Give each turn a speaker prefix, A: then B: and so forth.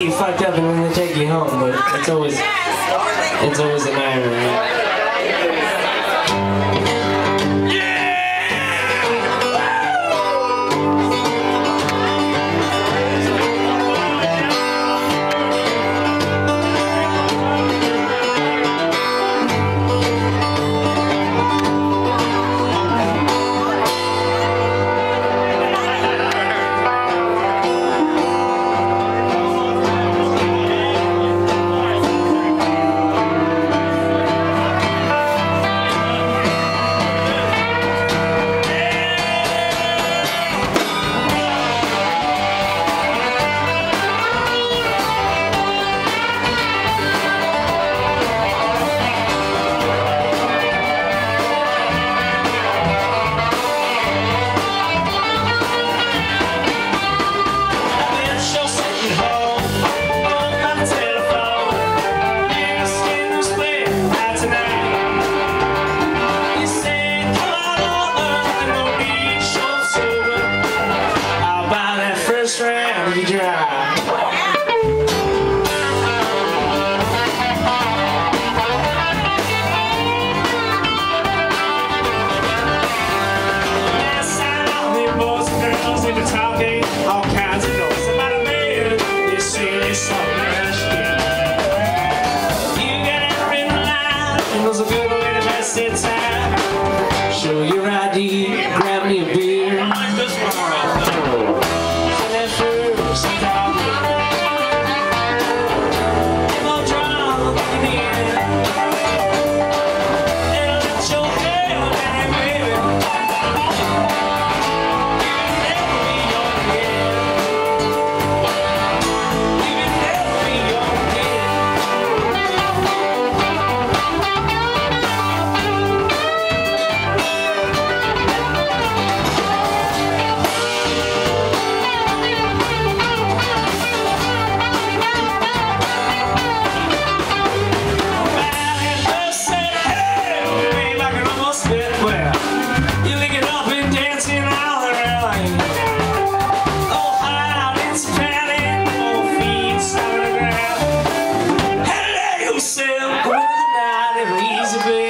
A: You fucked up and then they take you home, but it's always it's always an irony. Get it down for